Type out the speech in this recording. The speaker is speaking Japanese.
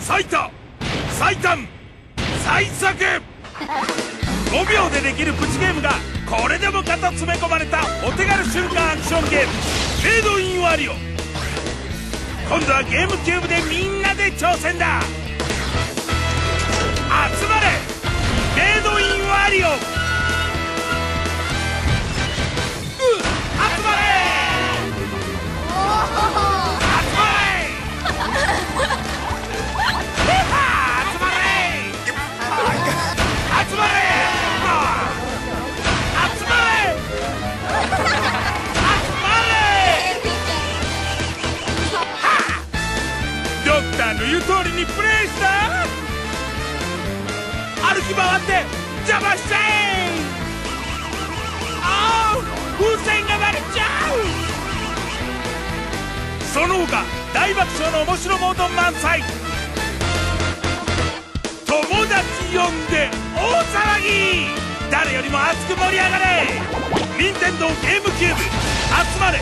最多最短最速5秒でできるプチゲームがこれでもかと詰め込まれたお手軽瞬間アクションゲーム。メイドインワリオ。今度はゲームキューブでみんなで挑戦だ。ドクターの言う通りにプレイした歩き回って邪魔しちゃえああ風船が割れ！ちゃうその他大爆笑の面白モード満載友達呼んで騒ぎ誰よりも熱く盛り上がれ。任天堂ゲームキューブ集まれ。